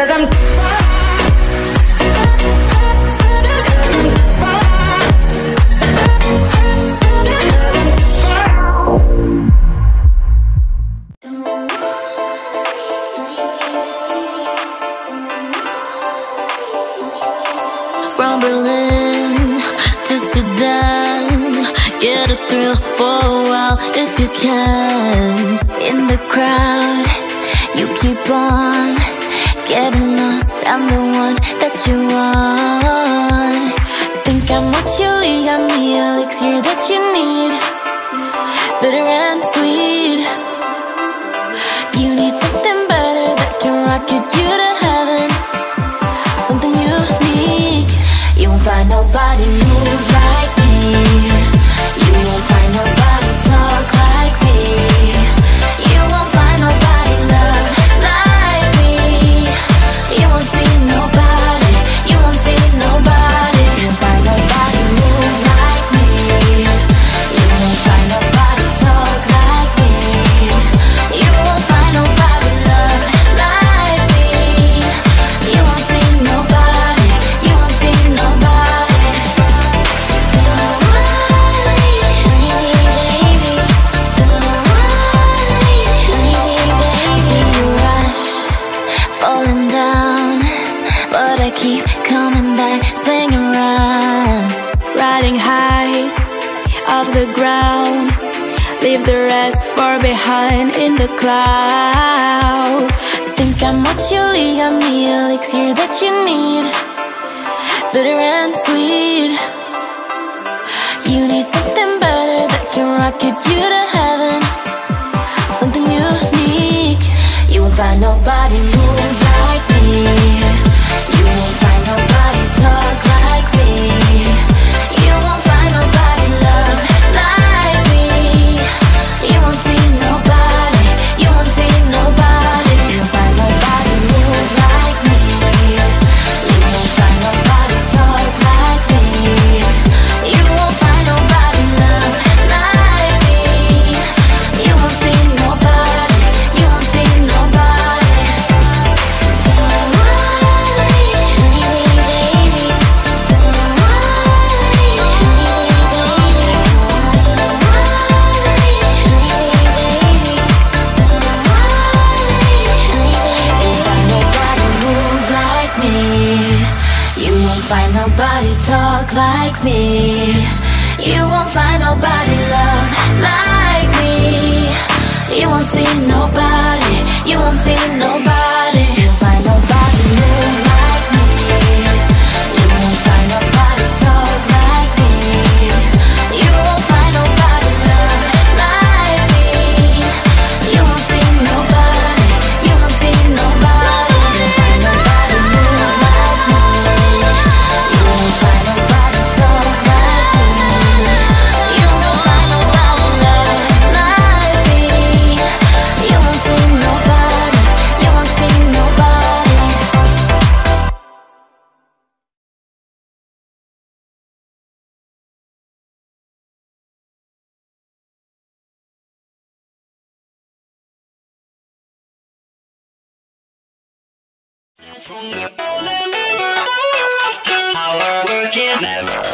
rhythm. From Berlin to Sudan, get a thrill for a while if you can. In the crowd, you keep on getting lost. I'm the one that you want. Think I'm what you need, got me elixir that you need, bitter and sweet. You need something better that can rocket you keep coming back, swinging round, riding high off the ground. Leave the rest far behind in the clouds. Think I'm what you need, got me elixir that you need, bitter and sweet. You need something better that can rocket you to heaven, something unique. You won't find nobody move like me. Talk like me. You won't find nobody love like me. You won't see nobody. You won't see nobody. Our work is never